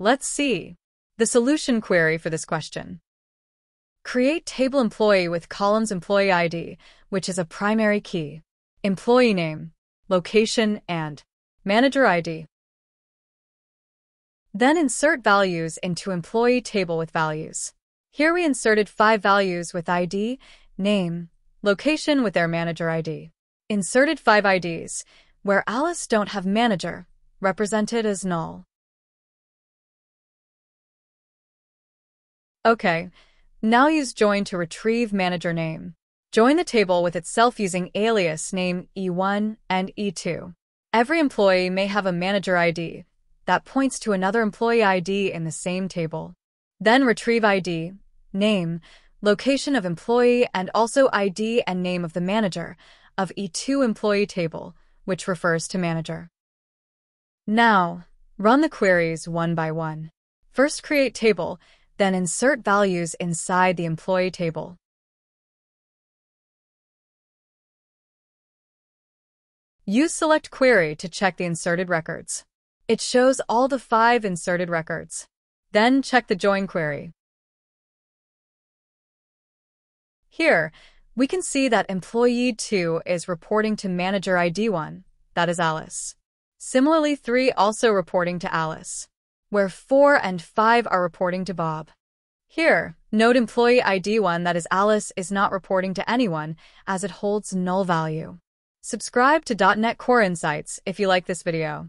Let's see. The solution query for this question. Create table employee with columns employee ID, which is a primary key, employee name, location, and manager ID. Then insert values into employee table with values. Here we inserted five values with ID, name, location with their manager ID. Inserted five IDs, where Alice don't have manager, represented as null. Okay, now use join to retrieve manager name. Join the table with itself using alias name E1 and E2. Every employee may have a manager ID that points to another employee ID in the same table. Then retrieve ID, name, location of employee, and also ID and name of the manager of E2 employee table, which refers to manager. Now, run the queries one by one. First create table, then insert values inside the employee table. Use Select Query to check the inserted records. It shows all the five inserted records. Then check the Join query. Here, we can see that Employee 2 is reporting to Manager ID 1, that is Alice. Similarly, 3 also reporting to Alice where 4 and 5 are reporting to Bob. Here, note employee ID 1 that is Alice is not reporting to anyone as it holds null value. Subscribe to .NET Core Insights if you like this video.